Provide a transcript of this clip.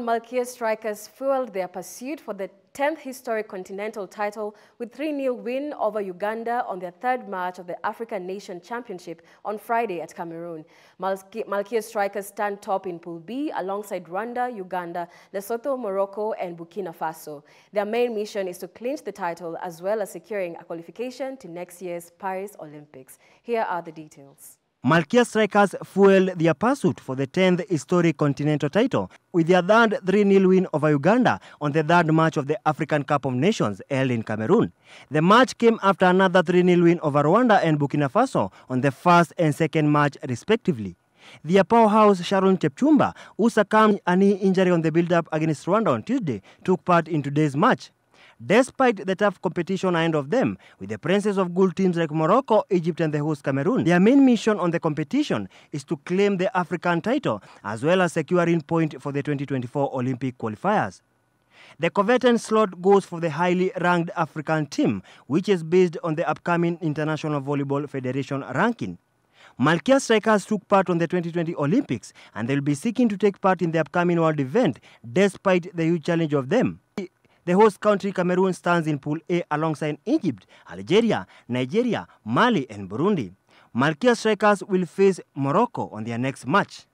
Malkia strikers fueled their pursuit for the 10th historic continental title with 3-0 win over Uganda on their third match of the African Nation Championship on Friday at Cameroon. Malkia strikers stand top in Pool B alongside Rwanda, Uganda, Lesotho, Morocco and Burkina Faso. Their main mission is to clinch the title as well as securing a qualification to next year's Paris Olympics. Here are the details. Malkia strikers fueled their pursuit for the 10th historic continental title with their third 3-0 win over Uganda on the third match of the African Cup of Nations held in Cameroon. The match came after another 3-0 win over Rwanda and Burkina Faso on the first and second match respectively. Their powerhouse Sharon Chepchumba, who succumbed a knee injury on the build-up against Rwanda on Tuesday, took part in today's match. Despite the tough competition ahead of them, with the princes of good teams like Morocco, Egypt and the host Cameroon, their main mission on the competition is to claim the African title as well as securing point for the 2024 Olympic qualifiers. The coveted slot goes for the highly ranked African team, which is based on the upcoming International Volleyball Federation ranking. Malkia strikers took part on the 2020 Olympics and they'll be seeking to take part in the upcoming world event despite the huge challenge of them. The host country Cameroon stands in Pool A alongside Egypt, Algeria, Nigeria, Mali and Burundi. Malkia strikers will face Morocco on their next match.